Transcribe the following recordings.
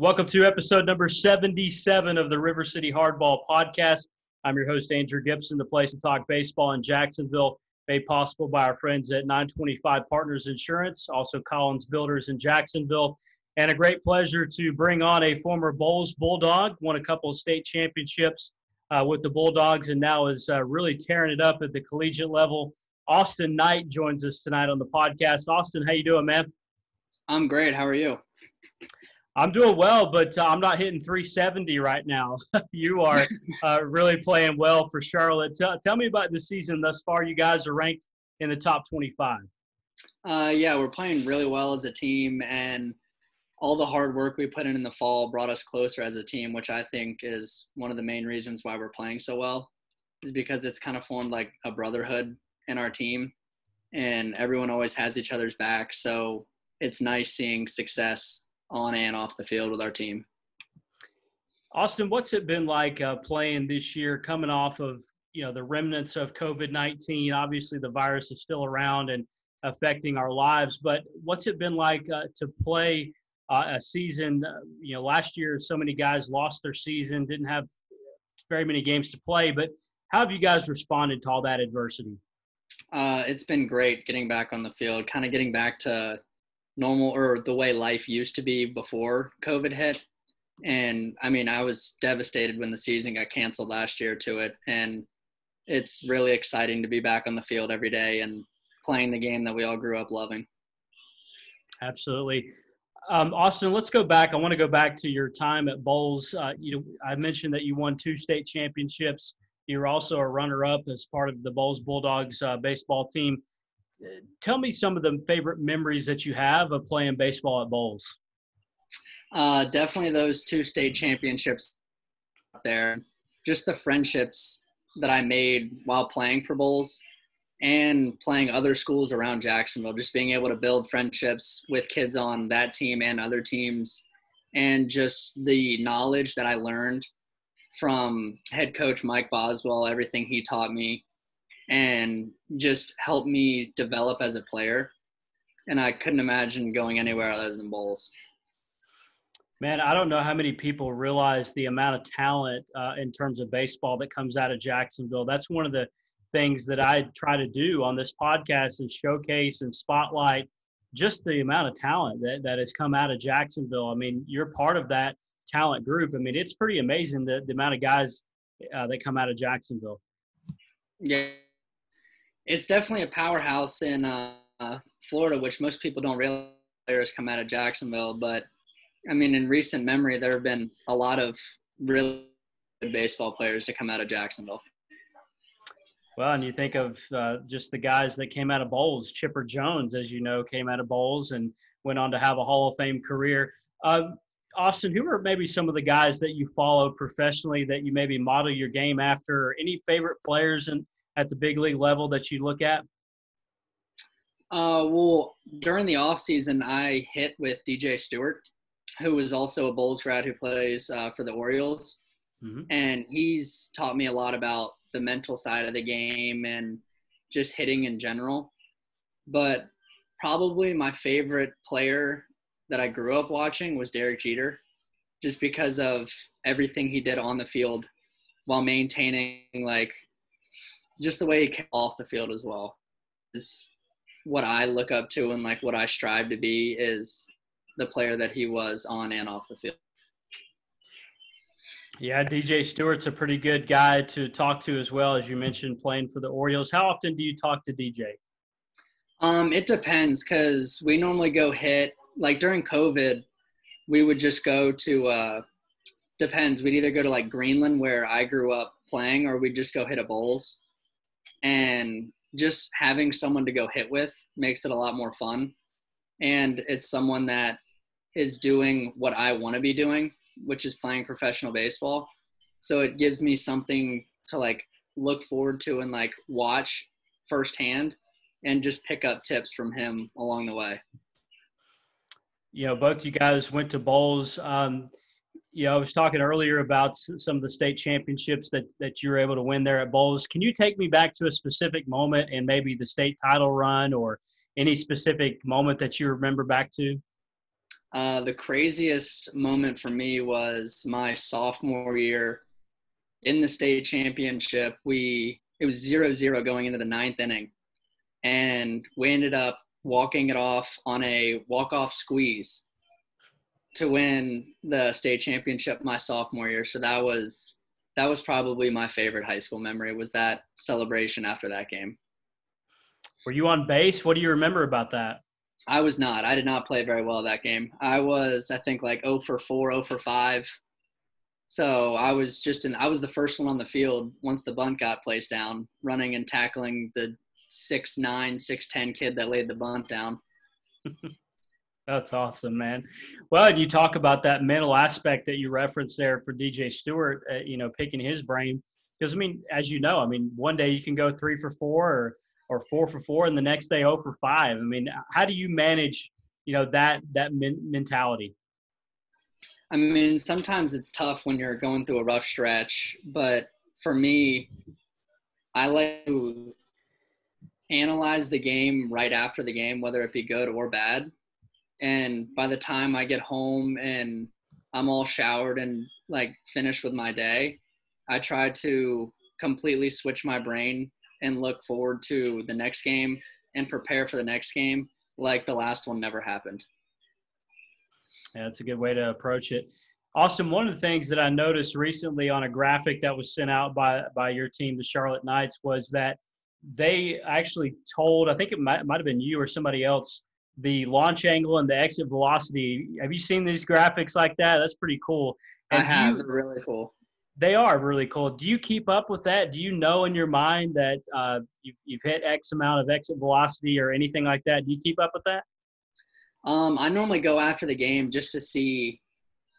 Welcome to episode number 77 of the River City Hardball Podcast. I'm your host, Andrew Gibson, the place to talk baseball in Jacksonville, made possible by our friends at 925 Partners Insurance, also Collins Builders in Jacksonville. And a great pleasure to bring on a former Bolles Bulldog, won a couple of state championships uh, with the Bulldogs, and now is uh, really tearing it up at the collegiate level. Austin Knight joins us tonight on the podcast. Austin, how you doing, man? I'm great. How are you? I'm doing well, but uh, I'm not hitting 370 right now. you are uh, really playing well for Charlotte. Tell, tell me about the season thus far. You guys are ranked in the top 25. Uh, yeah, we're playing really well as a team, and all the hard work we put in in the fall brought us closer as a team, which I think is one of the main reasons why we're playing so well, is because it's kind of formed like a brotherhood in our team, and everyone always has each other's back. So it's nice seeing success on and off the field with our team. Austin, what's it been like uh, playing this year, coming off of you know the remnants of COVID nineteen? Obviously, the virus is still around and affecting our lives. But what's it been like uh, to play uh, a season? Uh, you know, last year so many guys lost their season, didn't have very many games to play. But how have you guys responded to all that adversity? Uh, it's been great getting back on the field, kind of getting back to normal or the way life used to be before COVID hit. And I mean, I was devastated when the season got canceled last year to it. And it's really exciting to be back on the field every day and playing the game that we all grew up loving. Absolutely. Um, Austin, let's go back. I want to go back to your time at Bolles. Uh, you know, I mentioned that you won two state championships. You're also a runner-up as part of the Bolles Bulldogs uh, baseball team tell me some of the favorite memories that you have of playing baseball at Bolles. Uh, definitely those two state championships there. Just the friendships that I made while playing for Bolles and playing other schools around Jacksonville. Just being able to build friendships with kids on that team and other teams, and just the knowledge that I learned from head coach Mike Boswell, everything he taught me and just helped me develop as a player. And I couldn't imagine going anywhere other than Bolles. Man, I don't know how many people realize the amount of talent uh, in terms of baseball that comes out of Jacksonville. That's one of the things that I try to do on this podcast and showcase and spotlight just the amount of talent that, that has come out of Jacksonville. I mean, you're part of that talent group. I mean, it's pretty amazing the, the amount of guys uh, that come out of Jacksonville. Yeah, it's definitely a powerhouse in uh, Florida, which most people don't realize come out of Jacksonville. But I mean, in recent memory, there have been a lot of really good baseball players to come out of Jacksonville. Well, and you think of uh, just the guys that came out of Bolles. Chipper Jones, as you know, came out of Bolles and went on to have a Hall of Fame career. Uh, Austin, who are maybe some of the guys that you follow professionally that you maybe model your game after? or Any favorite players in, at the big league level that you look at? Uh, well, during the off season, I hit with DJ Stewart, who is also a Bolles grad who plays uh, for the Orioles, mm-hmm. and he's taught me a lot about the mental side of the game and just hitting in general. But probably my favorite player that I grew up watching was Derek Jeter, just because of everything he did on the field while maintaining like just the way he came off the field as well is what I look up to and like what I strive to be is the player that he was on and off the field. Yeah, DJ Stewart's a pretty good guy to talk to as well as you mentioned playing for the Orioles. How often do you talk to DJ? Um, it depends because we normally go hit like during COVID, we would just go to uh, depends. We'd either go to like Greenland where I grew up playing, or we'd just go hit a Bolles and just having someone to go hit with makes it a lot more fun. And it's someone that is doing what i want to be doing which is playing professional baseball. So it gives me something to like look forward to and like watch firsthand and just pick up tips from him along the way. You know both you guys went to Bolles. Um, you know, I was talking earlier about some of the state championships that, that you were able to win there at Bolles. Can you take me back to a specific moment and maybe the state title run or any specific moment that you remember back to? Uh, the craziest moment for me was my sophomore year in the state championship. We it was zero zero going into the ninth inning, and we ended up walking it off on a walk off squeeze to win the state championship my sophomore year. So that was that was probably my favorite high school memory was that celebration after that game. Were you on base? What do you remember about that? I was not. I did not play very well that game. I was, I think, like 0 for 4, 0 for 5. So I was just in, I was the first one on the field once the bunt got placed down, running and tackling the 6'9, 6'10 kid that laid the bunt down. That's awesome, man. Well, you talk about that mental aspect that you referenced there for DJ Stewart, uh, you know, picking his brain. Because, I mean, as you know, I mean, one day you can go three for four or, or four for four, and the next day, oh for five. I mean, how do you manage, you know, that, that men- mentality? I mean, sometimes it's tough when you're going through a rough stretch, but for me, I like to analyze the game right after the game, whether it be good or bad and by the time i get home and i'm all showered and like finished with my day i try to completely switch my brain and look forward to the next game and prepare for the next game like the last one never happened. Yeah that's a good way to approach it. Austin, one of the things that I noticed recently on a graphic that was sent out by by your team, the Charlotte Knights, was that they actually told, I think it might, might have been you or somebody else, the launch angle and the exit velocity. Have you seen these graphics like that? That's pretty cool. And I have. You, They're really cool. They are really cool. Do you keep up with that? Do you know in your mind that uh, you've, you've hit X amount of exit velocity or anything like that? Do you keep up with that? Um, I normally go after the game just to see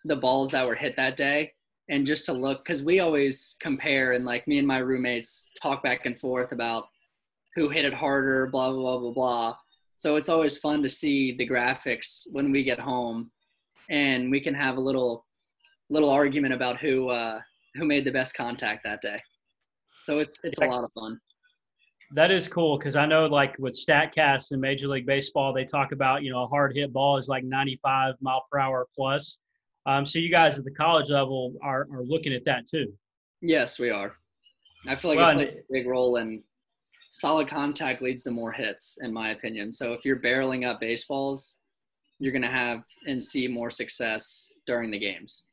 the balls that were hit that day and just to look because we always compare and like me and my roommates talk back and forth about who hit it harder, blah blah blah blah blah. So it's always fun to see the graphics when we get home, and we can have a little little argument about who uh, who made the best contact that day. So it's it's a lot of fun. That is cool because I know like with Statcast in Major League Baseball, they talk about you know a hard hit ball is like 95 mile per hour plus. Um, so you guys at the college level are are looking at that too. Yes, we are. I feel like well, it plays a big role in solid contact leads to more hits, in my opinion. So if you're barreling up baseballs, you're going to have and see more success during the games.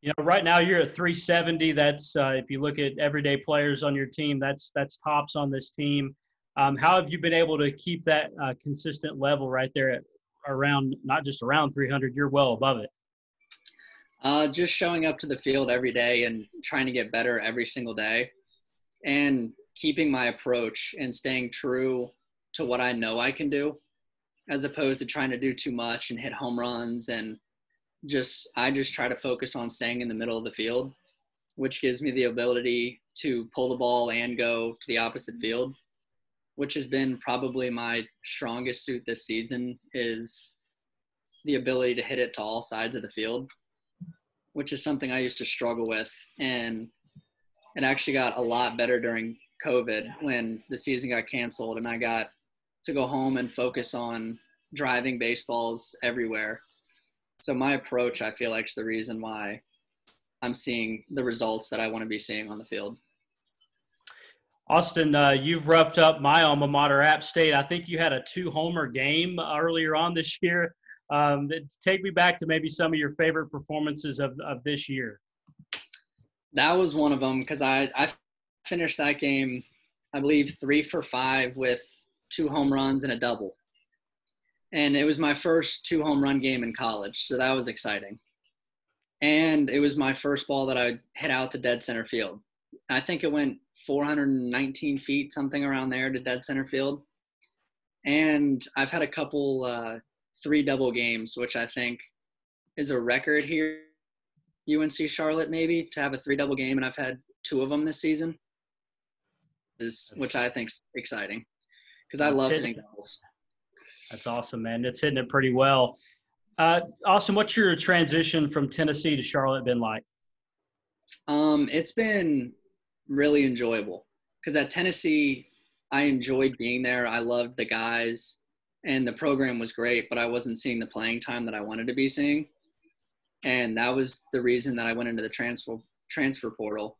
You know, right now you're at 370. That's uh, if you look at everyday players on your team, that's that's tops on this team. Um, how have you been able to keep that uh, consistent level right there at around not just around 300? You're well above it. Uh, just showing up to the field every day and trying to get better every single day, and keeping my approach and staying true to what I know I can do, as opposed to trying to do too much and hit home runs and just I just try to focus on staying in the middle of the field, which gives me the ability to pull the ball and go to the opposite field, which has been probably my strongest suit this season is the ability to hit it to all sides of the field, which is something I used to struggle with. And it actually got a lot better during COVID when the season got canceled and I got to go home and focus on driving baseballs everywhere. So my approach, I feel like, is the reason why I'm seeing the results that I want to be seeing on the field. Austin, uh, you've roughed up my alma mater, App State. I think you had a two-homer game earlier on this year. Um, take me back to maybe some of your favorite performances of, of this year. That was one of them because I, I finished that game, I believe, three for five with two home runs and a double. And it was my first two home run game in college, so that was exciting. And it was my first ball that I hit out to dead center field. I think it went 419 feet, something around there, to dead center field. And I've had a couple uh, three double games, which I think is a record here. UNC Charlotte, maybe, to have a three double game, and I've had two of them this season is which I think is exciting because I love hitting doubles. That's awesome, man. It's hitting it pretty well. Uh, awesome. What's your transition from Tennessee to Charlotte been like? Um, it's been really enjoyable because at Tennessee, I enjoyed being there. I loved the guys, and the program was great, but I wasn't seeing the playing time that I wanted to be seeing. And that was the reason that I went into the transfer transfer portal.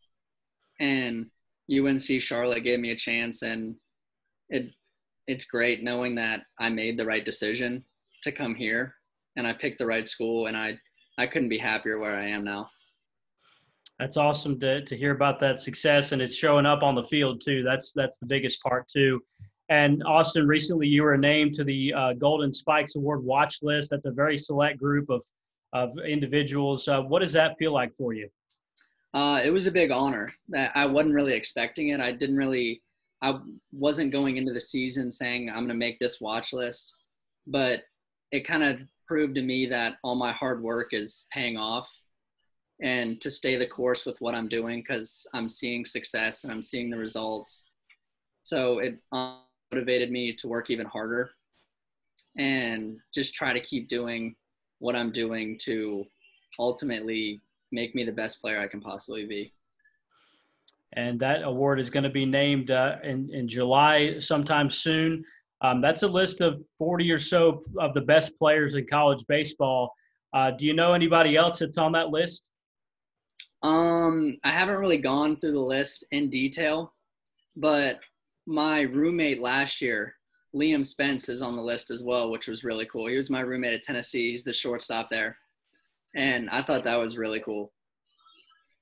And UNC Charlotte gave me a chance and it it's great knowing that I made the right decision to come here and I picked the right school and I I couldn't be happier where I am now. That's awesome to, to hear about that success and it's showing up on the field too. That's that's the biggest part too. And Austin, recently you were named to the uh, Golden Spikes Award watch list. That's a very select group of of individuals. Uh, what does that feel like for you? Uh, it was a big honor. That I wasn't really expecting it. I didn't really. I wasn't going into the season saying I'm going to make this watch list, but it kind of proved to me that all my hard work is paying off and to stay the course with what I'm doing because I'm seeing success and I'm seeing the results. So it motivated me to work even harder and just try to keep doing what I'm doing to ultimately make me the best player I can possibly be. And that award is going to be named uh, in, in July sometime soon. Um, that's a list of 40 or so of the best players in college baseball. Uh, do you know anybody else that's on that list? Um, I haven't really gone through the list in detail, but my roommate last year, Liam Spence, is on the list as well, which was really cool. He was my roommate at Tennessee. He's the shortstop there, and I thought that was really cool.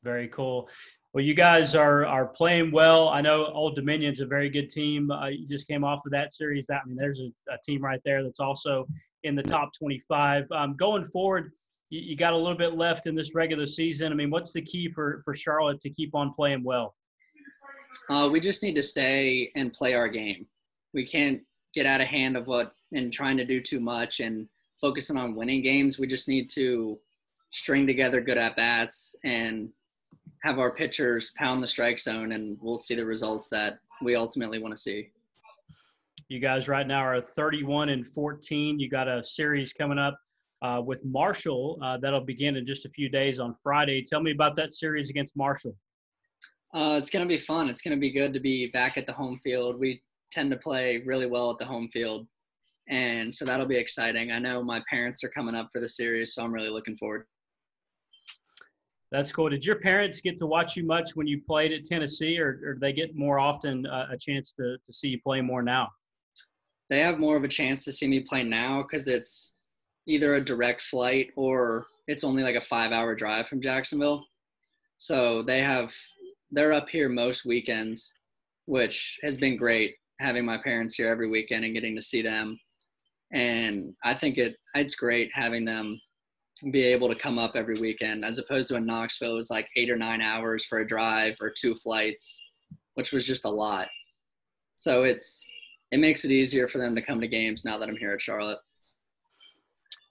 Very cool. Well, you guys are are playing well. I know Old Dominion's a very good team. Uh, you just came off of that series. That I mean, there's a, a team right there that's also in the top 25. Um, going forward, you, you, got a little bit left in this regular season. I mean, what's the key for for Charlotte to keep on playing well? Uh, we just need to stay and play our game. We can't get out of hand of what and trying to do too much and focusing on winning games. We just need to string together good at bats and have our pitchers pound the strike zone, and we'll see the results that we ultimately want to see. You guys right now are 31 and 14. You got a series coming up uh, with Marshall uh, that'll begin in just a few days on Friday. Tell me about that series against Marshall. Uh, it's going to be fun. It's going to be good to be back at the home field. We tend to play really well at the home field. And so that'll be exciting. I know my parents are coming up for the series, so I'm really looking forward. That's cool. Did your parents get to watch you much when you played at Tennessee, or, or do they get more often uh, a chance to, to see you play more now? They have more of a chance to see me play now because it's either a direct flight or it's only like a five hour drive from Jacksonville. So they have, they're up here most weekends, which has been great having my parents here every weekend and getting to see them. And I think it, it's great having them be able to come up every weekend as opposed to in Knoxville it was like eight or nine hours for a drive or two flights, which was just a lot. So it's it makes it easier for them to come to games now that I'm here at Charlotte.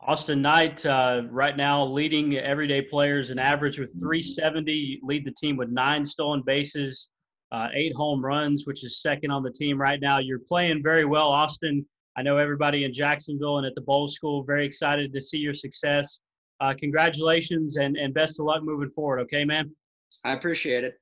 Austin Knight, uh, right now leading everyday players in average with 370. Lead the team with nine stolen bases, uh, eight home runs, which is second on the team right now. You're playing very well, Austin. I know everybody in Jacksonville and at the Bolles School very excited to see your success uh, congratulations and, and best of luck moving forward. Okay, man? I appreciate it.